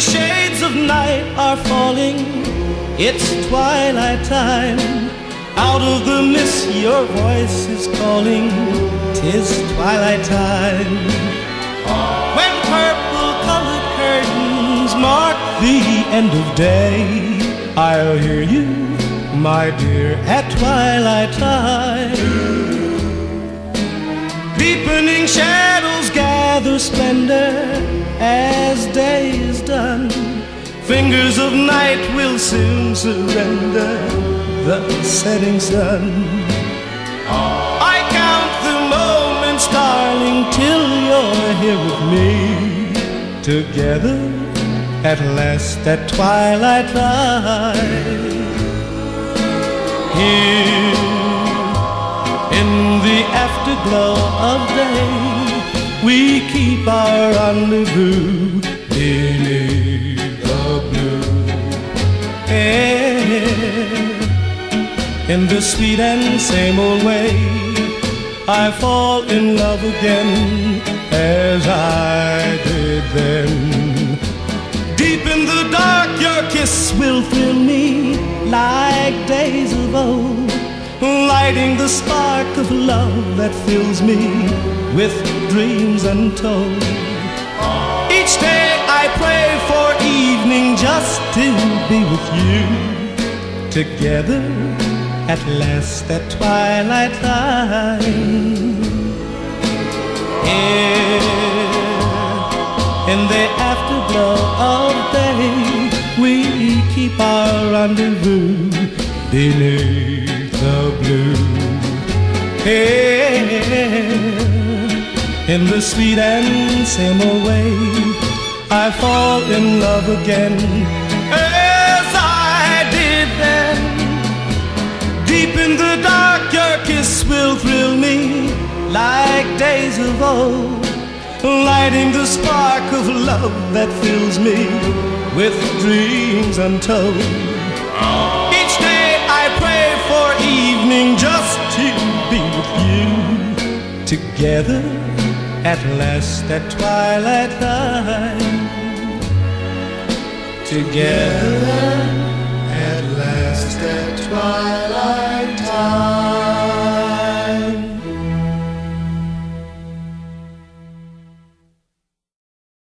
shades of night are falling. It's twilight time. Out of the mist, your voice is calling. Tis twilight time. When purple colored curtains mark the end of day, I'll hear you, my dear, at twilight time. Deepening shadows gather splendor as day is done. Fingers of night will soon surrender the setting sun. I count the moments, darling, till you're here with me. Together at last at twilight time. Here in the afterglow of day, we keep our rendezvous beneath the blue. In the sweet and same old way, I fall in love again as I did then. Deep in the dark, your kiss will thrill me lighting the spark of love that fills me with dreams untold. Each day I pray for evening just to be with you. Together at last at twilight time. Here in the afterglow of day, we keep our rendezvous beneath. Eh, in the sweet and same old way, I fall in love again as I did then. Deep in the dark, your kiss will thrill me like days of old, lighting the spark of love that fills me with dreams untold. Each day I pray for evening just to. Together at last at twilight time. Together At last at twilight.